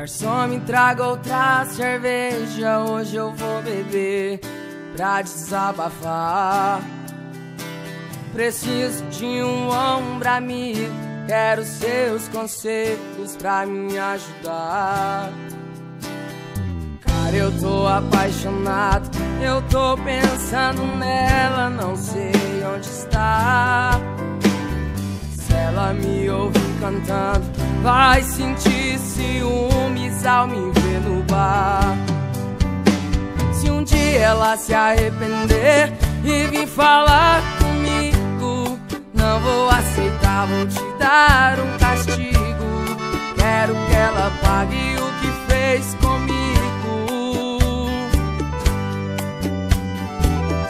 Garçom, me traga outra cerveja. Hoje eu vou beber pra desabafar. Preciso de um ombro amigo. Quero seus conselhos pra me ajudar. Cara, eu tô apaixonado. Eu tô pensando nela, não sei onde está. Se ela me ouvir cantando, vai sentir ciúmes ao me ver no bar. Se um dia ela se arrepender e vir falar comigo, não vou aceitar, vou te dar um castigo. Quero que ela pague o que fez comigo.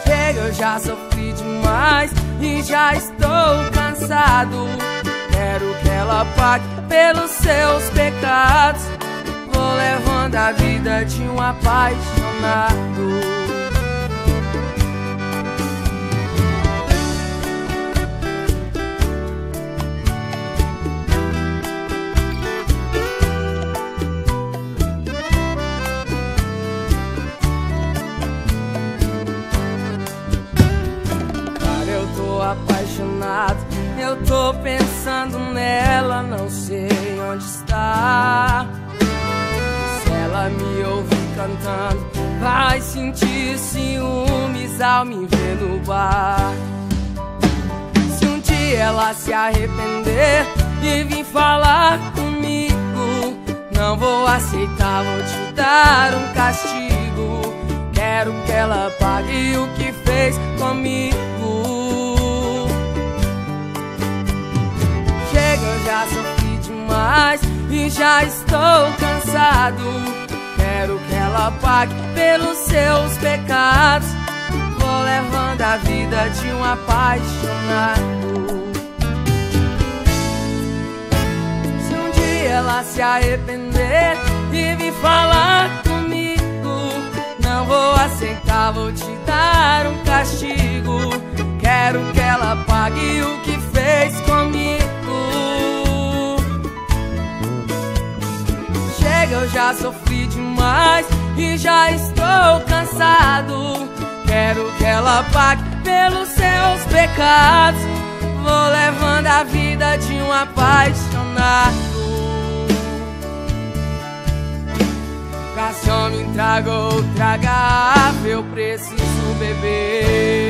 Chega, eu já sofri demais e já estou cansado. Quero que ela pague pelos seus pecados. Vou levando a vida de um apaixonado. Apaixonado. Eu tô pensando nela, não sei onde está. Me ouvir cantando, vai sentir ciúmes ao me ver no bar. Se um dia ela se arrepender e vir falar comigo, não vou aceitar, vou te dar um castigo. Quero que ela pague o que fez comigo. Chega, eu já sofri demais e já estou cansado. Quero que ela pague pelos seus pecados. Vou levando a vida de um apaixonado. Se um dia ela se arrepender e vir falar comigo, não vou aceitar, vou te dar um castigo. Quero que ela pague o que fez comigo. Chega, eu já sofri demais e já estou cansado. Quero que ela pague pelos seus pecados. Vou levando a vida de um apaixonado. Garçom, me traga outra garrafa, eu preciso beber.